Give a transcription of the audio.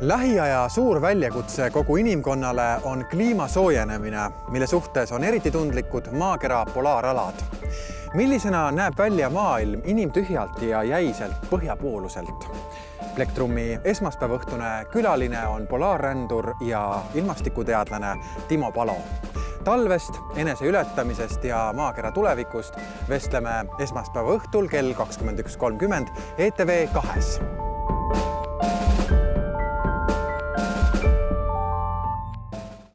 lähiaja suur väljakutse kogu inimkonnale on kliima soojenemine, mille suhtes on eriti tundlikud maakera polaaralad. millisena näeb välja maailm inimtühjalt ja jäiselt põhjapooluselt? Plektrumi esmaspäevaõhtune külaline on polaarrändur ja ilmastikuteadlane Timo Palo. talvest, eneseületamisest ja maakera tulevikust vestleme esmaspäeva õhtul kell kakskümmend üks kolmkümmend ETV kahes